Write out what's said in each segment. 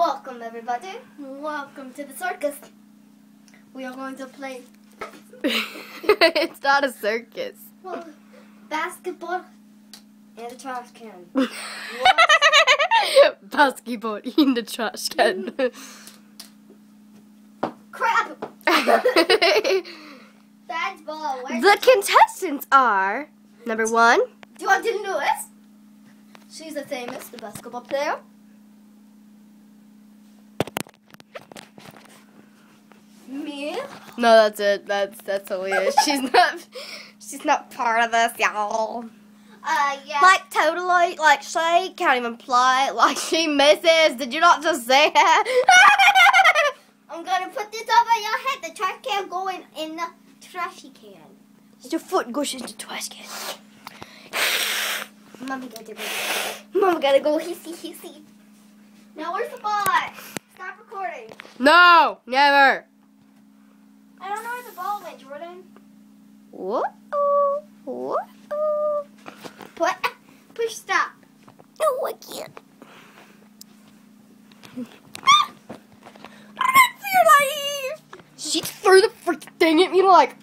Welcome, everybody. Welcome to the circus. We are going to play it's not a circus. well, basketball and a trash can. Basketball in the trash can. Crap! Bad ball. Where's the contestants are number one, Do you want to know this? She's a famous basketball player. Me. No, that's it. That's that's Aaliyah. She's not. She's not part of this, y'all. Uh, yeah. Like totally, like she can't even play. Like she misses. Did you not just say that? I'm gonna put this over your head. The trash can going in the trashy can. Your foot goes into the trash can. Mommy gotta go. Mama gotta go hissy hissy. Now where's the ball? Stop recording. No, never. Don't the ball Jordan. Whoa, whoa. What? Push stop. No, I can't. Run for your life! She threw the freaking thing at me like.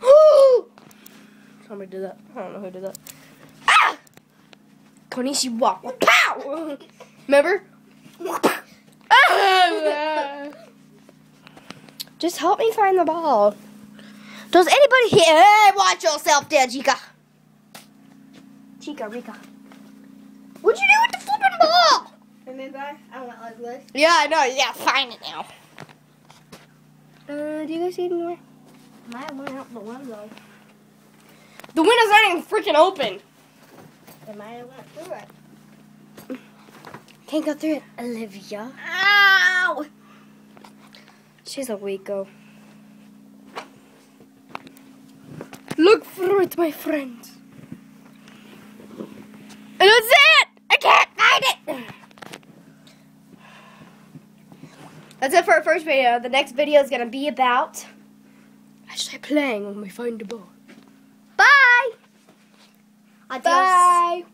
Somebody did that. I don't know who did that. Ah! Konnichiwa. Pow! Remember? Ah! Just help me find the ball. Does anybody here? Hey, watch yourself there, Chica. Chica, Rica. What'd you do with the flipping ball? Remember? I went like this. Yeah, I know. Yeah, find it now. Uh, do you guys see anywhere? Mine went out the window. The window's not even freaking open. It might have went through it. Can't go through it, Olivia. Ow! She's a weako. Look through it, my friends. And that's it! I can't find it! That's it for our first video. The next video is gonna be about actually playing when we find the ball. Bye! Adios. Bye!